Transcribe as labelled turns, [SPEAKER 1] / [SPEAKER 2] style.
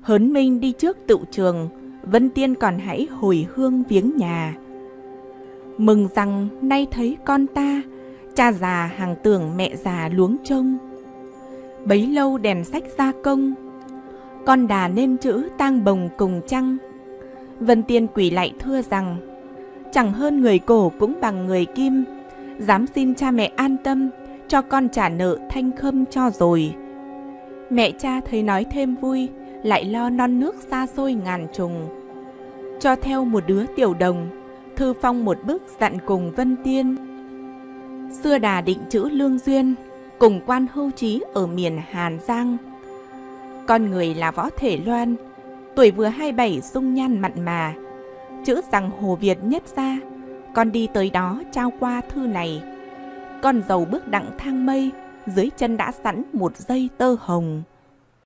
[SPEAKER 1] Hớn Minh đi trước tự trường, Vân Tiên còn hãy hồi hương viếng nhà. Mừng rằng nay thấy con ta, cha già hàng tưởng mẹ già luống trông. Bấy lâu đèn sách gia công, con đà nên chữ tang bồng cùng trăng Vân Tiên quỷ lại thưa rằng, chẳng hơn người cổ cũng bằng người kim, dám xin cha mẹ an tâm, cho con trả nợ thanh khâm cho rồi. Mẹ cha thấy nói thêm vui, lại lo non nước xa xôi ngàn trùng. Cho theo một đứa tiểu đồng, Thư Phong một bức dặn cùng Vân Tiên. Xưa đà định chữ lương duyên, cùng quan hưu trí ở miền Hàn Giang. Con người là võ thể loan, tuổi vừa 27 dung nhan mặn mà. Chữ rằng Hồ Việt nhất ra, con đi tới đó trao qua thư này. Con giàu bước đặng thang mây, dưới chân đã sẵn một dây tơ hồng.